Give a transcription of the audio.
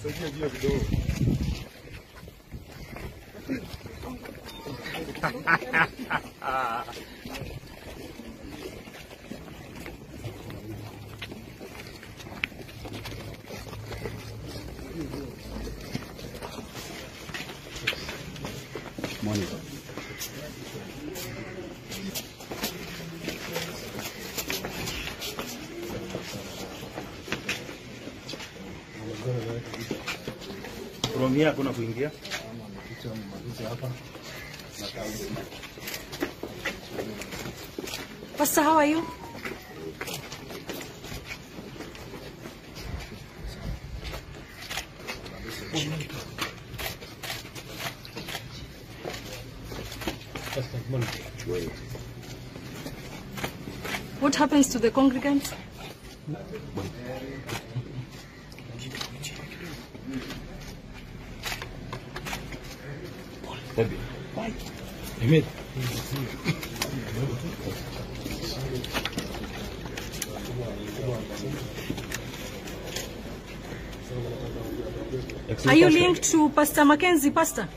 seu dia a dia here hakuna kuingia. Pastor, how are you? What happens to the congregants? Are you linked to Pastor Mackenzie, Pastor?